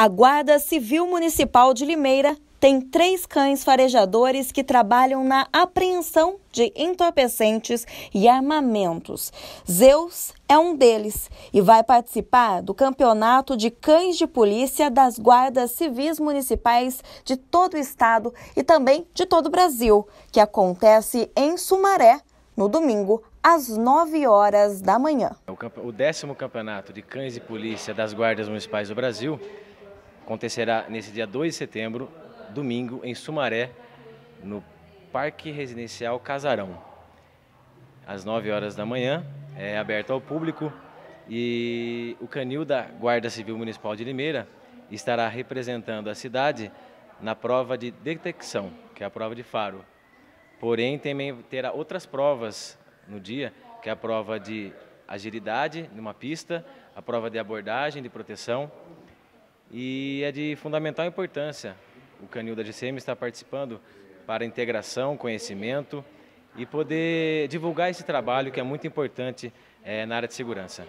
A Guarda Civil Municipal de Limeira tem três cães farejadores que trabalham na apreensão de entorpecentes e armamentos. Zeus é um deles e vai participar do campeonato de cães de polícia das guardas civis municipais de todo o estado e também de todo o Brasil, que acontece em Sumaré no domingo às 9 horas da manhã. O décimo campeonato de cães de polícia das guardas municipais do Brasil acontecerá nesse dia 2 de setembro domingo, em Sumaré, no Parque Residencial Casarão. Às 9 horas da manhã, é aberto ao público e o canil da Guarda Civil Municipal de Limeira estará representando a cidade na prova de detecção, que é a prova de faro. Porém, também terá outras provas no dia, que é a prova de agilidade numa pista, a prova de abordagem, de proteção, e é de fundamental importância o Canil da GCM está participando para integração, conhecimento e poder divulgar esse trabalho que é muito importante é, na área de segurança.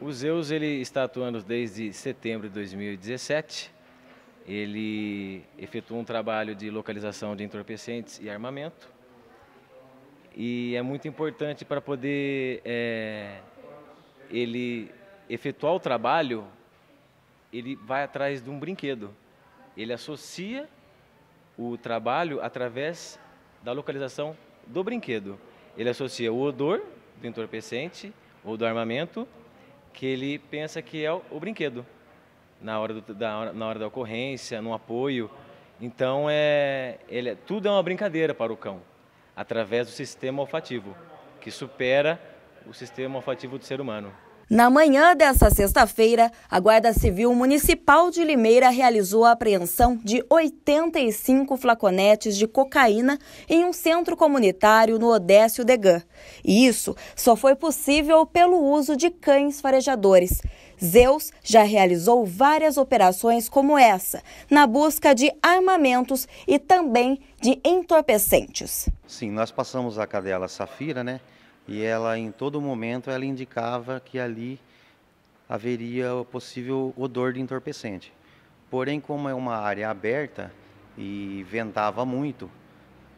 O Zeus ele está atuando desde setembro de 2017. Ele efetua um trabalho de localização de entorpecentes e armamento. E é muito importante para poder é, ele efetuar o trabalho, ele vai atrás de um brinquedo ele associa o trabalho através da localização do brinquedo. Ele associa o odor do entorpecente ou do armamento que ele pensa que é o, o brinquedo na hora, do, da, na hora da ocorrência, no apoio. Então, é, ele, é, tudo é uma brincadeira para o cão, através do sistema olfativo, que supera o sistema olfativo do ser humano. Na manhã desta sexta-feira, a Guarda Civil Municipal de Limeira realizou a apreensão de 85 flaconetes de cocaína em um centro comunitário no Odécio Degan. E isso só foi possível pelo uso de cães farejadores. Zeus já realizou várias operações como essa, na busca de armamentos e também de entorpecentes. Sim, nós passamos a cadela Safira, né? E ela em todo momento ela indicava que ali haveria o possível odor de entorpecente. Porém, como é uma área aberta e ventava muito,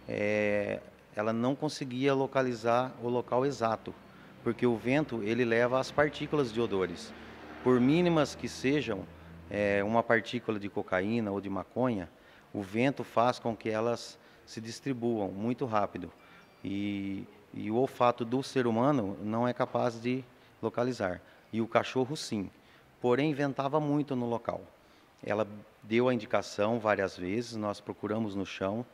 é, ela não conseguia localizar o local exato, porque o vento ele leva as partículas de odores. Por mínimas que sejam, é, uma partícula de cocaína ou de maconha, o vento faz com que elas se distribuam muito rápido. E e o olfato do ser humano não é capaz de localizar. E o cachorro sim. Porém, ventava muito no local. Ela deu a indicação várias vezes, nós procuramos no chão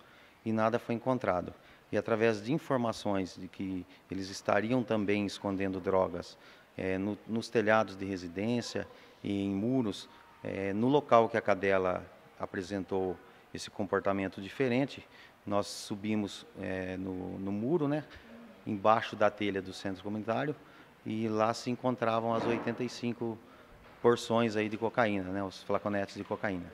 e nada foi encontrado. E através de informações de que eles estariam também escondendo drogas é, no, nos telhados de residência e em muros, é, no local que a cadela apresentou esse comportamento diferente, nós subimos é, no, no muro? Embaixo da telha do centro comunitário e lá se encontravam as 85 porções aí de cocaína, né, os flaconetes de cocaína.